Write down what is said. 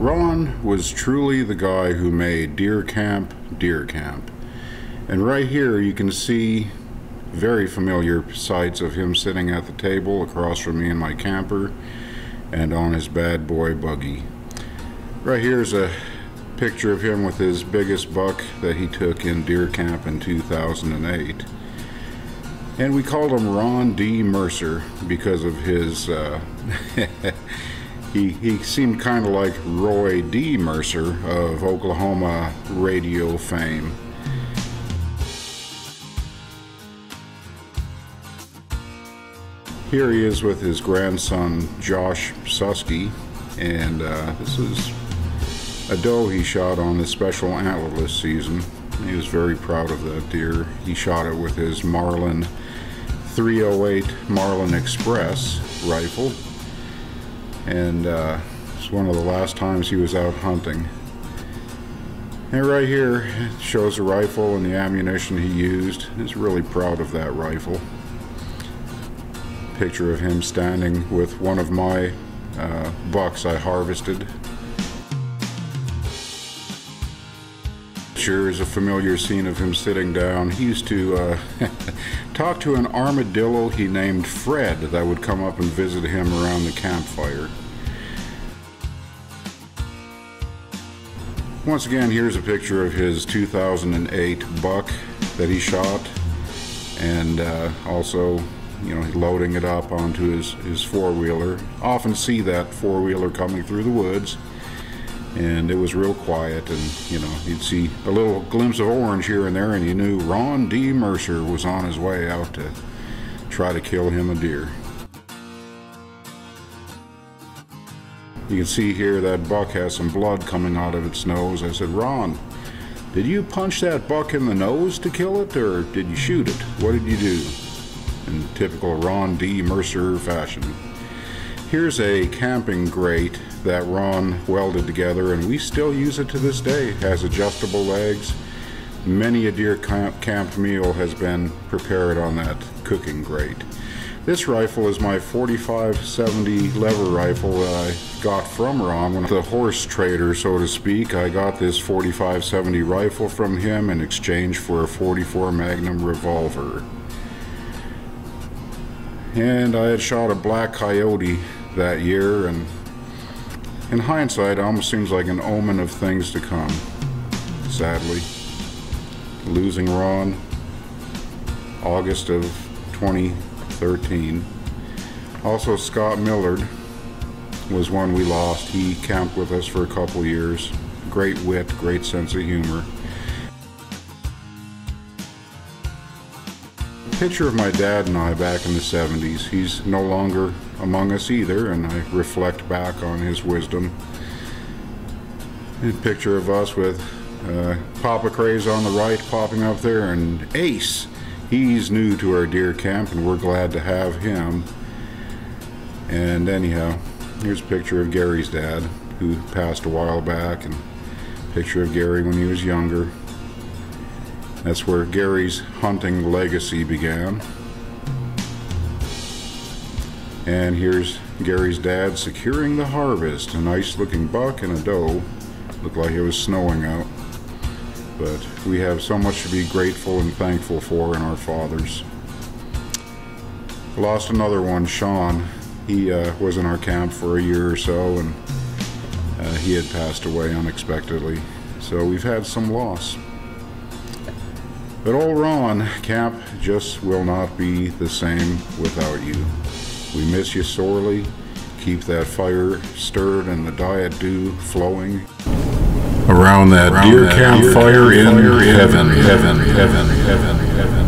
Ron was truly the guy who made Deer Camp Deer Camp. And right here you can see very familiar sights of him sitting at the table across from me in my camper and on his bad boy buggy. Right here is a picture of him with his biggest buck that he took in deer camp in 2008. And we called him Ron D. Mercer because of his uh, he, he seemed kind of like Roy D. Mercer of Oklahoma radio fame. Here he is with his grandson Josh Susky, and uh, this is a doe he shot on the special antlerless season. He was very proud of that deer. He shot it with his Marlin 308 Marlin Express rifle and uh, it's one of the last times he was out hunting. And right here shows the rifle and the ammunition he used. He's really proud of that rifle. Picture of him standing with one of my uh, bucks I harvested. Sure is a familiar scene of him sitting down. He used to uh, talk to an armadillo he named Fred that would come up and visit him around the campfire. Once again, here's a picture of his 2008 buck that he shot and uh, also you know loading it up onto his, his four-wheeler. Often see that four-wheeler coming through the woods and it was real quiet and you know you'd see a little glimpse of orange here and there and you knew Ron D. Mercer was on his way out to try to kill him a deer. You can see here that buck has some blood coming out of its nose. I said, Ron, did you punch that buck in the nose to kill it, or did you shoot it? What did you do? In typical Ron D. Mercer fashion. Here's a camping grate that Ron welded together, and we still use it to this day. It has adjustable legs. Many a deer camp, camp meal has been prepared on that cooking grate. This rifle is my 4570 lever rifle that I got from Ron. The horse trader, so to speak, I got this 4570 rifle from him in exchange for a 44 Magnum revolver. And I had shot a black coyote that year, and in hindsight, it almost seems like an omen of things to come, sadly. Losing Ron, August of 2013. Also, Scott Millard was one we lost. He camped with us for a couple years. Great wit, great sense of humor. Picture of my dad and I back in the 70s. He's no longer among us either, and I reflect back on his wisdom. A picture of us with uh, Papa Craze on the right popping up there, and Ace He's new to our deer camp and we're glad to have him. And anyhow, here's a picture of Gary's dad who passed a while back and a picture of Gary when he was younger. That's where Gary's hunting legacy began. And here's Gary's dad securing the harvest. A nice looking buck and a doe. Looked like it was snowing out. But we have so much to be grateful and thankful for in our fathers. Lost another one, Shawn. He uh, was in our camp for a year or so, and uh, he had passed away unexpectedly. So we've had some loss. But old Ron, camp just will not be the same without you. We miss you sorely. Keep that fire stirred and the diet dew flowing around that around deer campfire in heaven, heaven, heaven, heaven, heaven.